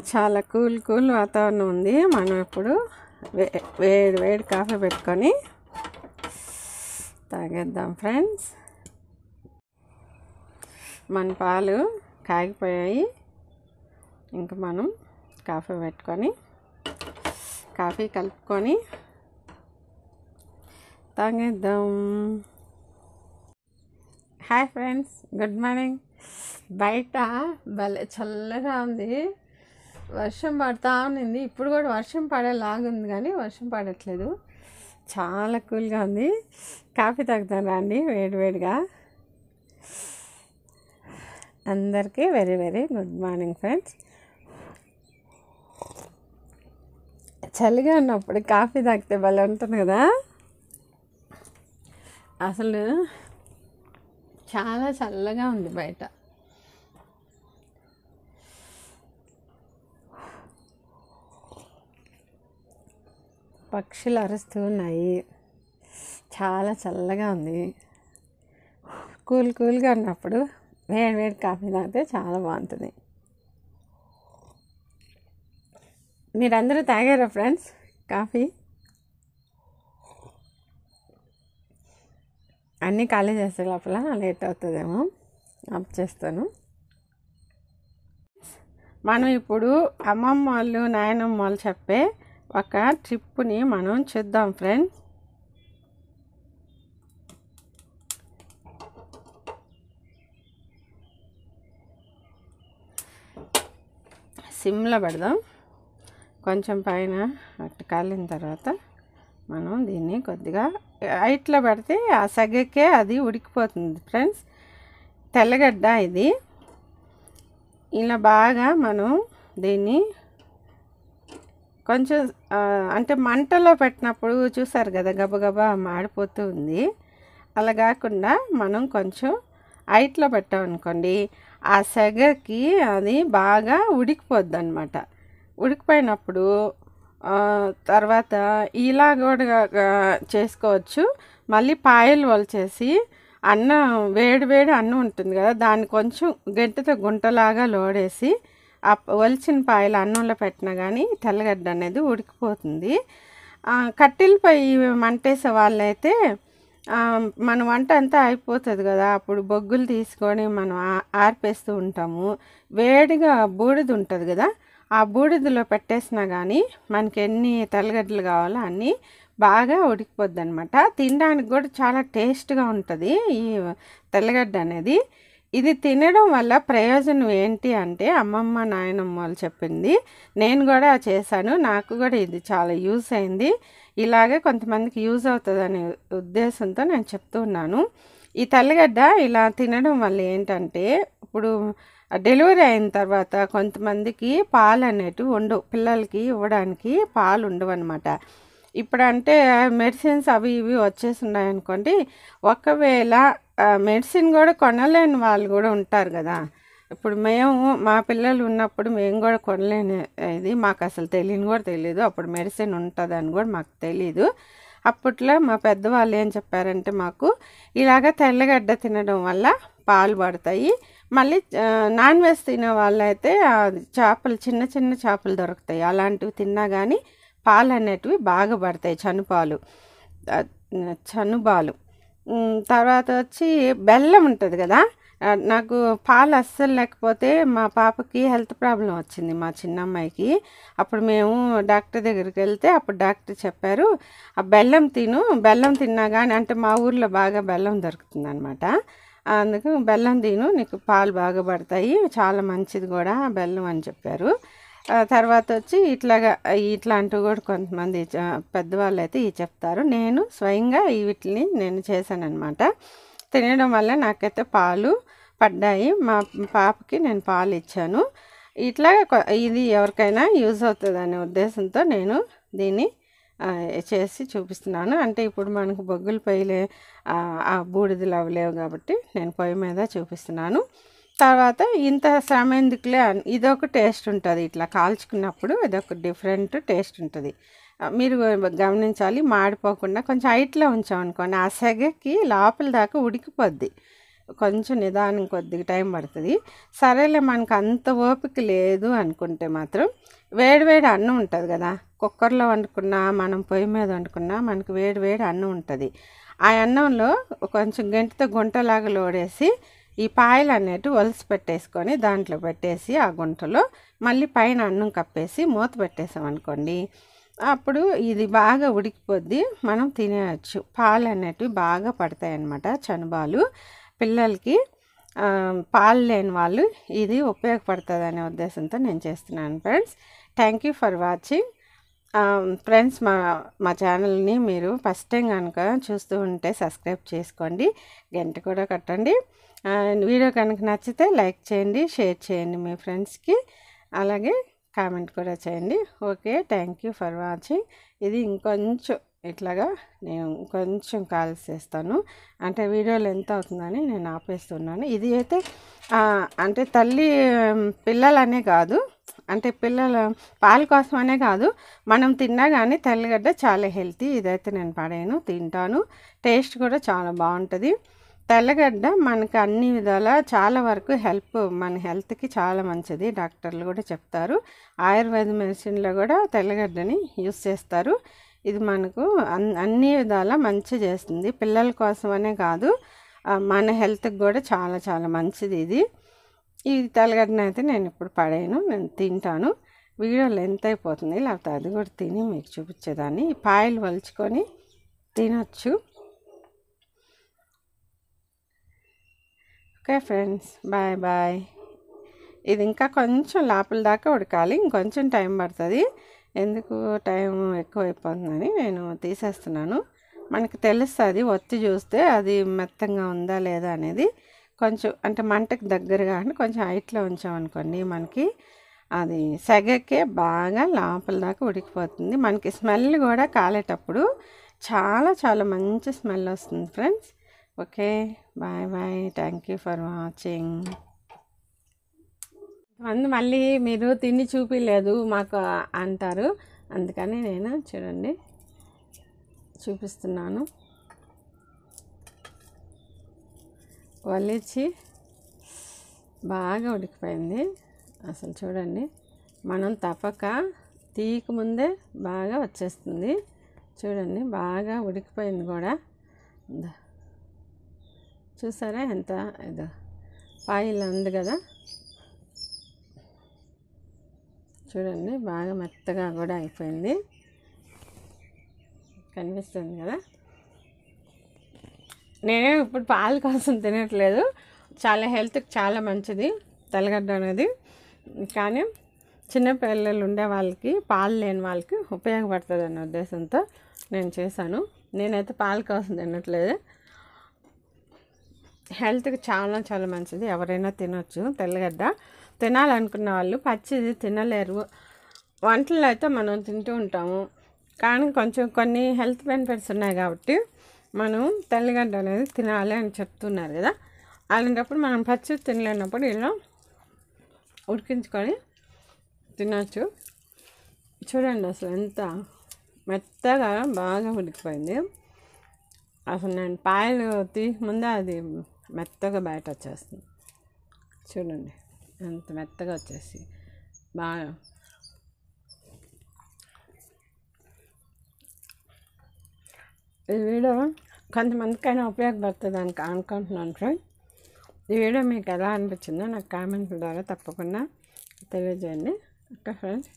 చాలా cool cool వాతావరణం ఉంది. మనం ఇప్పుడు వే వేడి వేడి కాఫీ పెట్టుకొని తాగేద్దాం ఫ్రెండ్స్. మన పాలు కాగిపోయాయి. ఇంకా మనం కాఫీ పెట్టుకొని కాఫీ కలుపుకొని తాగేద్దాం. Hi friends good morning. బయట భలే చల్లగా ఉంది. వర్షం పడతా ఉన్నింది. ఇప్పుడు కూడా వర్షం పడేలాగుంది కానీ వర్షం పడట్లేదు. చాలా కూల్గా ఉంది. కాఫీ తాగుతాను రండి వేడివేడిగా అందరికీ very very good morning friends. చలిగా ఉన్నప్పుడు కాఫీ తాగితే భలే ఉంటుంది కదా. అసలు చాలా చల్లగా ఉంది బయట. పక్షులు అరుస్తూ ఉన్నాయి. చాలా చల్లగా ఉంది. కూల్ కూల్గా ఉన్నప్పుడు వేడి వేడి కాఫీ తాగితే చాలా బాగుంటుంది. మీరందరూ తాగారా ఫ్రెండ్స్ కాఫీ? అన్నీ ఖాళీ చేసే లోపల లేట్ అవుతుందేమో. ఆఫ్ చేస్తాను. మనం ఇప్పుడు అమ్మమ్మ వాళ్ళు నాయనమ్మ వాళ్ళు చెప్పే ఒక ట్రిప్ని మనం చేద్దాం ఫ్రెండ్స్ సిమ్లో పెడదాం. కొంచెం పైన అట్టు కాలిన తర్వాత మనం దీన్ని కొద్దిగా హైట్లో పెడితే ఆ సగకే అది ఉడికిపోతుంది ఫ్రెండ్స్ తెల్లగడ్డ ఇది. ఇలా బాగా మనం దీన్ని కొంచెం అంటే మంటలో పెట్టినప్పుడు చూసారు కదా గబగబా మాడిపోతూ ఉంది. అలా కాకుండా మనం కొంచెం హైట్లో పెట్టామనుకోండి ఆ సెగకి అది బాగా ఉడికిపోద్ది అనమాట ఉడికిపోయినప్పుడు తర్వాత ఇలా కూడా చేసుకోవచ్చు. మళ్ళీ పాయలు వలిచేసి అన్నం వేడి వేడి అన్నం ఉంటుంది కదా దాన్ని కొంచెం గంటతో గుంటలాగా లోడేసి ఆ ఒలిచిన పాయలు అన్నంలో పెట్టినా కానీ తెల్లగడ్డ అనేది ఉడికిపోతుంది. కట్టెలపై మంటేసే వాళ్ళైతే మన వంట అంతా అయిపోతుంది కదా అప్పుడు బొగ్గులు తీసుకొని మనం ఆర్పేస్తూ ఉంటాము. వేడిగా బూడిద ఉంటుంది కదా ఆ బూడిదలో పెట్టేసినా కానీ మనకి ఎన్ని తెల్లగడ్డలు కావాలో అన్నీ బాగా ఉడికిపోద్ది అనమాట తినడానికి కూడా చాలా టేస్ట్గా ఉంటుంది ఈ తెల్లగడ్డ అనేది. ఇది తినడం వల్ల ప్రయోజనం ఏంటి అంటే అమ్మమ్మ నాయనమ్మ వాళ్ళు చెప్పింది. నేను కూడా చేశాను. నాకు కూడా ఇది చాలా యూస్ అయింది. ఇలాగే కొంతమందికి యూజ్ అవుతుందనే ఉద్దేశంతో నేను చెప్తూ ఉన్నాను. ఈ తెల్లగడ్డ ఇలా తినడం వల్ల ఏంటంటే ఇప్పుడు డెలివరీ అయిన తర్వాత కొంతమందికి పాలు అనేటివి ఉండవు పిల్లలకి ఇవ్వడానికి పాలు ఉండవు అనమాట ఇప్పుడంటే మెడిసిన్స్ అవి ఇవి వచ్చేసి ఉన్నాయనుకోండి ఒకవేళ మెడిసిన్ కూడా కొనలేని వాళ్ళు కూడా ఉంటారు కదా. ఇప్పుడు మేము మా పిల్లలు ఉన్నప్పుడు మేము కూడా కొనలేని ఇది మాకు అసలు తెలియని కూడా తెలియదు. అప్పుడు మెడిసిన్ ఉంటుందని కూడా మాకు తెలియదు అప్పట్లో మా పెద్దవాళ్ళు ఏం చెప్పారంటే మాకు ఇలాగ తెల్లగడ్డ తినడం వల్ల పాలు పడతాయి. మళ్ళీ నాన్ వెజ్ తినే వాళ్ళైతే చేపలు చిన్న చిన్న చేపలు దొరుకుతాయి. అలాంటివి తిన్నా కానీ పాలు అనేటివి బాగా పడతాయి. చనుపాలు. చనుబాలు. తర్వాత వచ్చి బెల్లం ఉంటుంది కదా. నాకు పాలు అస్సలు లేకపోతే మా పాపకి హెల్త్ ప్రాబ్లం వచ్చింది మా చిన్నమ్మాయికి. అప్పుడు మేము డాక్టర్ దగ్గరికి వెళ్తే అప్పుడు డాక్టర్ చెప్పారు ఆ బెల్లం తిను బెల్లం తిన్నా కానీ అంటే మా ఊర్లో బాగా బెల్లం దొరుకుతుంది అనమాట అందుకు బెల్లం తిను నీకు పాలు బాగా పడతాయి చాలా మంచిది కూడా బెల్లం అని చెప్పారు. తర్వాత వచ్చి ఇట్లాగా ఇట్లా అంటూ కూడా కొంతమంది పెద్దవాళ్ళు అయితే ఇవి చెప్తారు. నేను స్వయంగా వీటిని నేను చేశానన్నమాట. తినడం వల్ల నాకైతే పాలు పడ్డాయి. మా పాపకి నేను పాలు ఇచ్చాను. ఇట్లా ఇది ఎవరికైనా యూజ్ అవుతుంది ఉద్దేశంతో నేను దీన్ని చేసి చూపిస్తున్నాను. అంటే ఇప్పుడు మనకు బొగ్గులు పొయ్యిలే ఆ, ఆ బూడిదలు అవ్వలేవు కాబట్టి నేను పొయ్యి మీద చూపిస్తున్నాను. తర్వాత ఇంత శ్రమ ఎందుకులే ఇదొక టేస్ట్ ఉంటుంది. ఇట్లా కాల్చుకున్నప్పుడు ఇదొక డిఫరెంట్ టేస్ట్ ఉంటుంది. మీరు గమనించాలి మాడిపోకుండా కొంచెం హైట్లో ఉంచామనుకోండి ఆ సెగకి లోపల దాకా ఉడికిపోద్ది. కొంచెం నిదానం కొద్దిగా టైం పడుతుంది. సరేలే మనకు అంత ఓపిక లేదు అనుకుంటే మాత్రం వేడివేడి అన్నం ఉంటుంది కదా కుక్కర్లో వండుకున్నా మనం పొయ్యి మీద వండుకున్నా మనకు వేడివేడి అన్నం ఉంటుంది. ఆ అన్నంలో కొంచెం గంటితో గుంటలాగా లోడేసి ఈ పాయలు అనేటి ఒలిసి పెట్టేసుకొని దాంట్లో పెట్టేసి ఆ గుంటలో మళ్ళీ పైన అన్నం కప్పేసి మూత పెట్టేసామనుకోండి అప్పుడు ఇది బాగా ఉడికిపోద్ది. మనం తినేయచ్చు. పాలు అనేటివి బాగా పడతాయి అన్నమాట చనుబాలు. పిల్లలకి పాలు లేని వాళ్ళు ఇది ఉపయోగపడుతుంది అనే ఉద్దేశంతో నేను చేస్తున్నాను friends. Thank you for watching. Friends మా మా ఛానల్ని మీరు ఫస్ట్ టైం కనుక చూస్తూ ఉంటే సబ్స్క్రైబ్ చేసుకోండి. గంట కూడా కట్టండి. వీడియో కనుక నచ్చితే లైక్ చేయండి షేర్ చేయండి మీ ఫ్రెండ్స్కి. అలాగే కామెంట్ కూడా చేయండి. Okay thank you for watching. ఇది ఇంకొంచెం ఇట్లాగా నేను కొంచెం కాల్స్ చేస్తాను. అంటే వీడియోలు ఎంత అవుతుందని నేను ఆపేస్తున్నాను. ఇది అయితే అంటే తల్లి పిల్లలనే కాదు. అంటే పిల్లల పాల కోసమనే కాదు. మనం తిన్నా కానీ తెల్లగడ్డ చాలా హెల్తీ. ఇదైతే నేను పడేను తింటాను. టేస్ట్ కూడా చాలా బాగుంటుంది. తెల్లగడ్డ మనకు అన్ని విధాల చాలా వరకు హెల్ప్ మన హెల్త్కి చాలా మంచిది. డాక్టర్లు కూడా చెప్తారు. ఆయుర్వేద మెడిసిన్లో కూడా తెల్లగడ్డని యూస్ చేస్తారు. ఇది మనకు అన్- అన్ని విధాల మంచి చేస్తుంది. పిల్లల కోసమనే కాదు మన హెల్త్కి కూడా చాలా చాలా మంచిది ఇది. ఈ తెల్లగడ్డను అయితే నేను ఇప్పుడు పడేయను నేను తింటాను. వీడియో లెంత్ అయిపోతుంది లేకపోతే అది కూడా తిని మీకు చూపించేదాన్ని. పాయలు వలుచుకొని తినొచ్చు. ఓకే ఫ్రెండ్స్ బాయ్ బాయ్ ఇది ఇంకా కొంచెం లోపల దాకా ఉడకాలి. ఇంకొంచెం టైం పడుతుంది. ఎందుకు టైం ఎక్కువ అయిపోతుందని నేను తీసేస్తున్నాను. మనకి తెలుస్తుంది ఒత్తి చూస్తే అది మెత్తంగా ఉందా లేదా అనేది. కొంచెం అంటే మంటకి దగ్గరగా అంటే కొంచెం హైట్లో ఉంచామనుకోండి మనకి. అది సెగకే బాగా లోపల దాకా ఉడికిపోతుంది. మనకి స్మెల్ కూడా కాలేటప్పుడు చాలా చాలా మంచి స్మెల్ వస్తుంది friends okay bye bye thank you for watching మంది మళ్ళీ మీరు తిని చూపించలేదు మాకు అంటారు. అందుకని నేను చూడండి. చూపిస్తున్నాను. వలిచి బాగా ఉడికిపోయింది. అసలు చూడండి. మనం తప్పక తీయక ముందే బాగా వచ్చేస్తుంది. చూడండి బాగా ఉడికిపోయింది కూడా. చూసారా ఎంత? ఇదో పాయిల్ ఉంది కదా? చూడండి బాగా మెత్తగా కూడా అయిపోయింది. కనిపిస్తుంది కదా? నేనే ఇప్పుడు పాలు కోసం తినట్లేదు. చాలా హెల్త్కి చాలా మంచిది తెల్లగడ్డ అనేది. కానీ చిన్న పిల్లలు ఉండే వాళ్ళకి పాలు లేని వాళ్ళకి ఉపయోగపడుతుంది అనే ఉద్దేశంతో నేను చేశాను. నేనైతే పాలు కోసం తినట్లేదు. హెల్త్కి చాలా చాలా మంచిది. ఎవరైనా తినొచ్చు. తెల్లగడ్డ. తినాలనుకున్న వాళ్ళు పచ్చిది తినలేరు. వంటల్లో అయితే మనం తింటూ ఉంటాము. కానీ కొంచెం కొన్ని హెల్త్ బెనిఫిట్స్ ఉన్నాయి కాబట్టి మనం తెల్లగడ్డ అనేది తినాలి అని చెప్తున్నారు కదా. అలాంటప్పుడు మనం పచ్చి తినలేనప్పుడు ఇలా ఉడికించుకొని తినచ్చు. చూడండి అసలు ఎంత మెత్తగా బాగా ఉడికిపోయింది. అసలు నేను పాయలు తీ ముందే అది మెత్తగా బయట వచ్చేస్తుంది. చూడండి ఎంత మెత్తగా వచ్చేసి. బాగా ఈ వీడియో కొంతమందికైనా ఉపయోగపడుతుంది అని అనుకుంటున్నాను ఫ్రెండ్. ఈ వీడియో మీకు ఎలా అనిపించిందో నాకు కామెంట్ ద్వారా తప్పకుండా తెలియజేయండి. Okay friends.